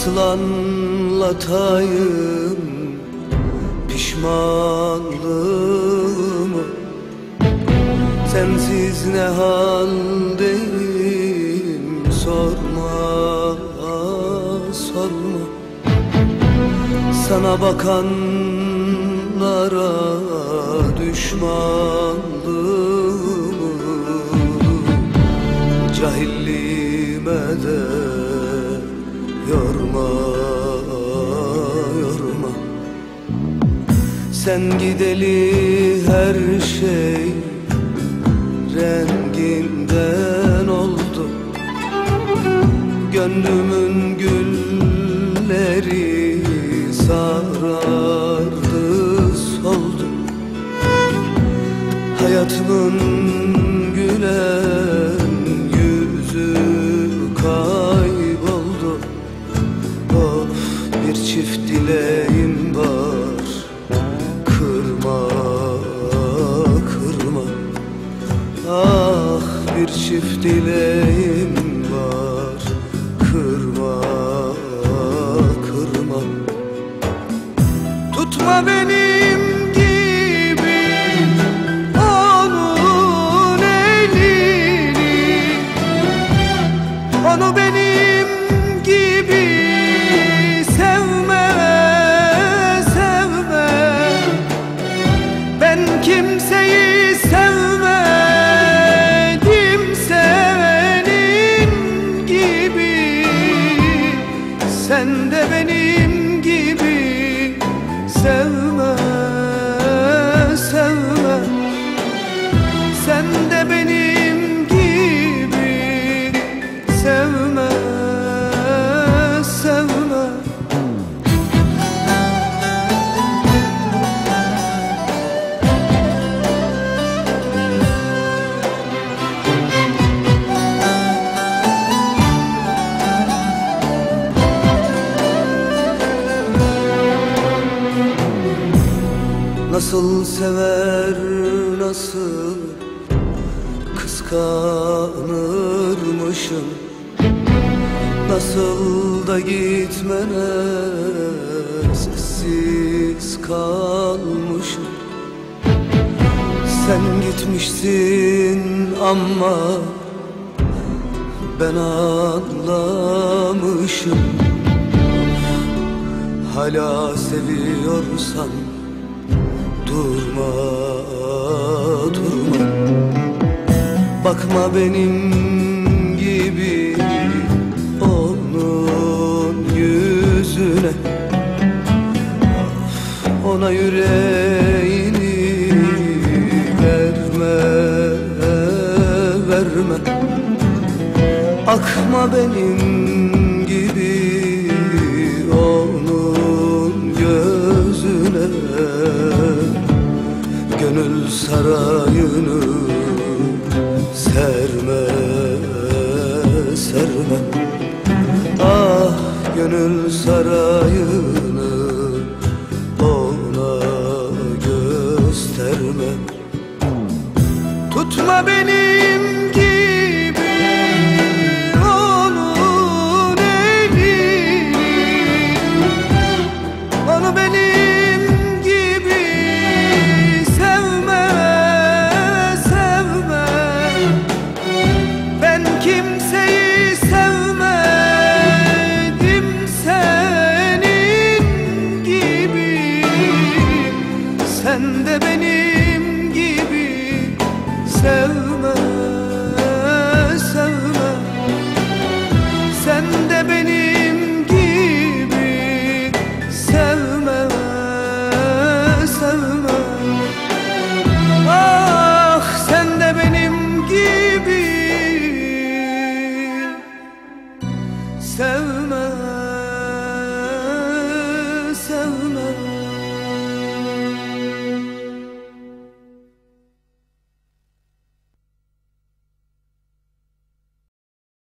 Nasıl anlatayım pişmanlığımı. Sensiz ne haldeyim sorma sorma. Sana bakanlara düşmanlığımı Cahilliğime de yorma Sen gideli her şey renginden oldu. Gönlümün gülleri sarardı soldu. Hayatımın gülen yüzü kayboldu. Of bir çift dileğim çift dileğim var Kırma, kırma. Tutma benim Sen de benim gibi sevme, Nasıl sever nasıl kıskanırmışım? Nasıl da gitmene sessiz kalmışım? Sen gitmişsin ama ben anlamışım. Hala seviyorsan Durma, durma. Bakma benim gibi onun yüzüne. Ona yüreğini verme, verme. Akma benim sarayını serme, serme. Ah gönül sarayını ona gösterme. Tutma beni sen de beni.